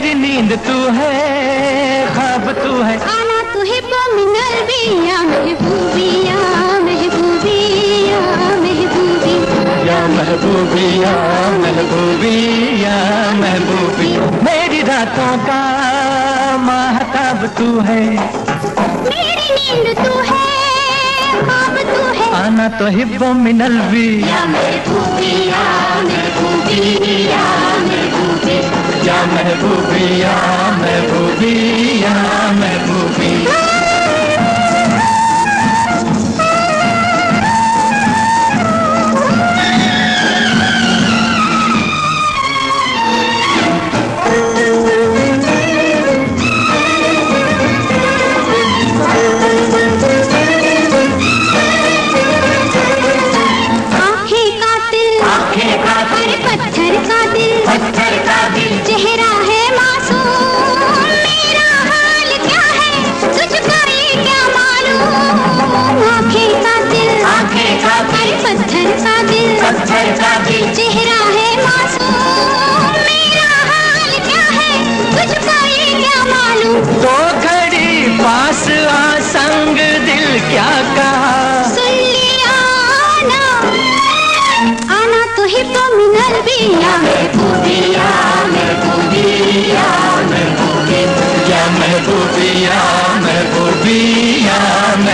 नींद तू है खाब तू है। आना तू है मिनल बिया महबूबिया महबूबिया। महबूबी या महबूबिया महबूबिया महबूबी मेरी रातों का महताब तू है। मेरी नींद तू है तू है। आना तो हिब्बो मिनल भी या महबूबिया महबूबिया महबूबी या महबूबिया महबूबिया महबूबी आँखें कातिल आँखें कातिल अरे पत्थर का दिल। पत्थर चेहरा है मासूम मेरा हाल क्या है? तुझको ये क्या मालूम? आँखें का दिल आँखें का अरे पत्थर का दिल पत्थर का दिल। चेहरा है मासूम मेरा हाल क्या है? तुझको ये क्या मालूम? दो घड़ी पास आ संग दिल क्या कहा? सुन लिया ना आना तो ही तो मिनल महबूबिया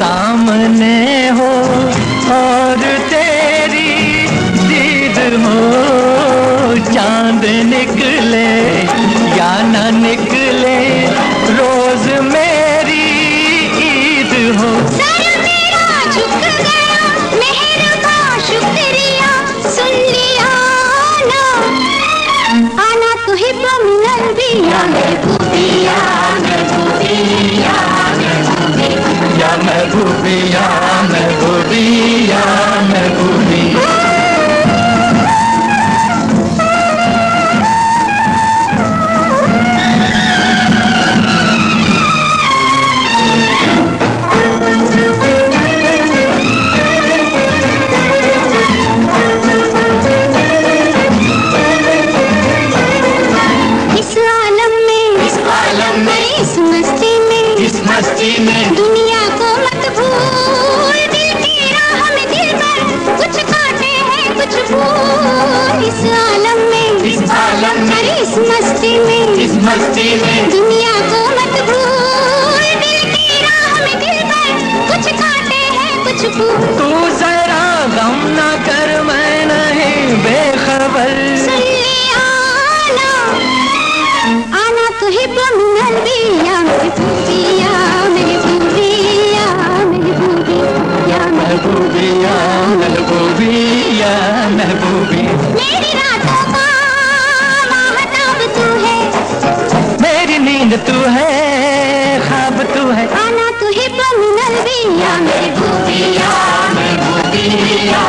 सामने हो और तेरी दीद हो। चाँद निकले या ना निकले मस्ती में। दुनिया को मत भूल दिल की राह में दिल पर कुछ काटे हैं कुछ फूल इस आलम में। इस आलम में। इस मस्ती में। इस मस्ती में। दुनिया को मत भूल दिल की राह में दिल पर कुछ काटे हैं कुछ फूल। तू जरा गम न कर मैं नहीं बेखबर। सुन लिया ना आना तो ही महबूबिया महबूबिया महबूबी। मेरी रातों का महताब तू है। मेरी नींद तू है खाब तू है। आना तू ही मिनल बिया महबूबिया महबूबिया